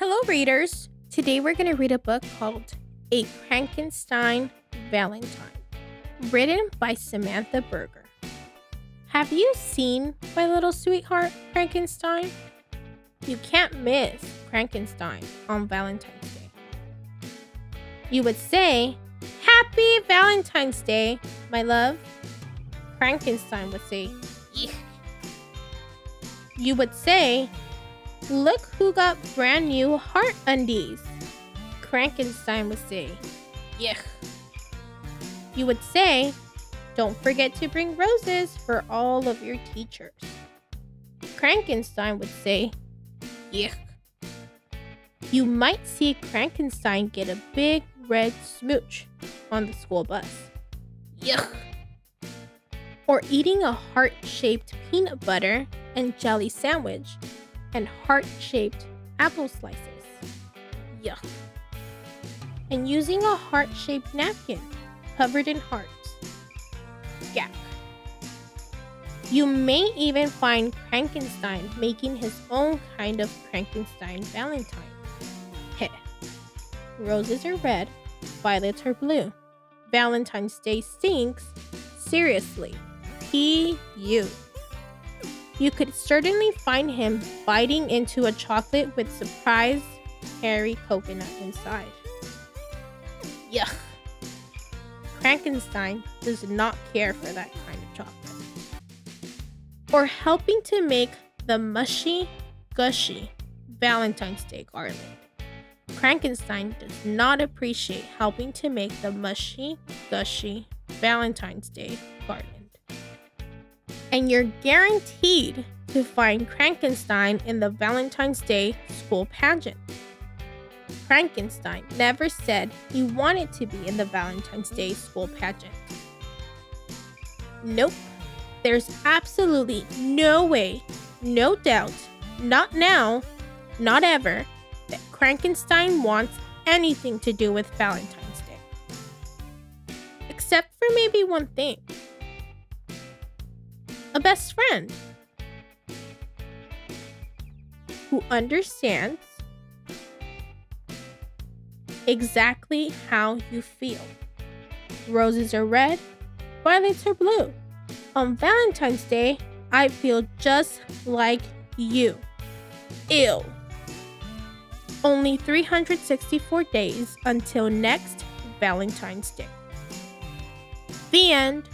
Hello, readers. Today we're going to read a book called A Crankenstein Valentine, written by Samantha Berger. Have you seen my little sweetheart, Crankenstein? You can't miss Crankenstein on Valentine's Day. You would say, Happy Valentine's Day, my love. Crankenstein would say, Eek. You would say, Look who got brand new heart undies. Crankenstein would say, Yuck. You would say, Don't forget to bring roses for all of your teachers. Crankenstein would say, Yuck. You might see Crankenstein get a big red smooch on the school bus. Yuck. Or eating a heart shaped peanut butter and jelly sandwich and heart shaped apple slices. Yuck. And using a heart shaped napkin covered in hearts. Yuck. You may even find Crankenstein making his own kind of Crankenstein Valentine. Heh. Roses are red, violets are blue. Valentine's Day stinks. Seriously. P. You could certainly find him biting into a chocolate with surprise hairy coconut inside. Yuck. Crankenstein does not care for that kind of chocolate. Or helping to make the mushy, gushy Valentine's Day garland. Crankenstein does not appreciate helping to make the mushy, gushy Valentine's Day garland and you're guaranteed to find Crankenstein in the Valentine's Day school pageant. Crankenstein never said he wanted to be in the Valentine's Day school pageant. Nope, there's absolutely no way, no doubt, not now, not ever, that Crankenstein wants anything to do with Valentine's Day. Except for maybe one thing best friend who understands exactly how you feel. Roses are red, violets are blue. On Valentine's Day, I feel just like you. Ew. Only 364 days until next Valentine's Day. The end.